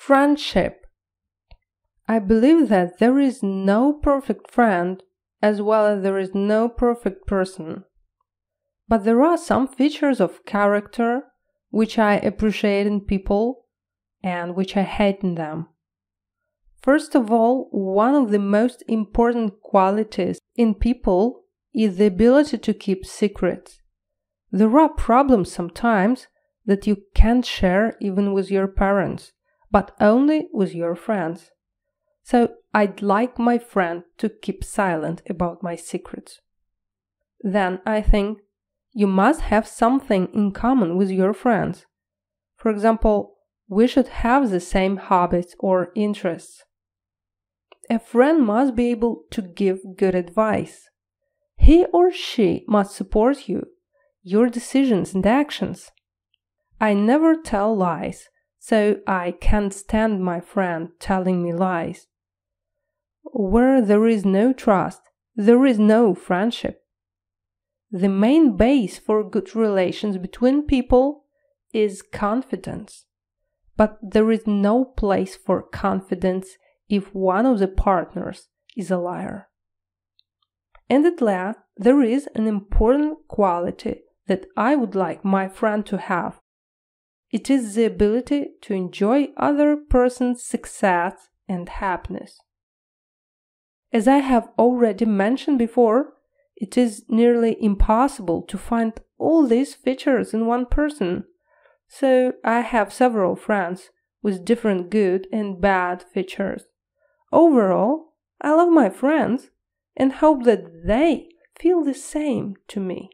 Friendship. I believe that there is no perfect friend as well as there is no perfect person. But there are some features of character which I appreciate in people and which I hate in them. First of all, one of the most important qualities in people is the ability to keep secrets. There are problems sometimes that you can't share even with your parents, but only with your friends. So I'd like my friend to keep silent about my secrets. Then I think you must have something in common with your friends. For example, we should have the same habits or interests. A friend must be able to give good advice. He or she must support you, your decisions and actions. I never tell lies, so I can't stand my friend telling me lies. Where there is no trust, there is no friendship. The main base for good relations between people is confidence. But there is no place for confidence if one of the partners is a liar. And at last, there is an important quality that I would like my friend to have. It is the ability to enjoy other person's success and happiness. As I have already mentioned before, it is nearly impossible to find all these features in one person. So I have several friends with different good and bad features. Overall, I love my friends and hope that they feel the same to me.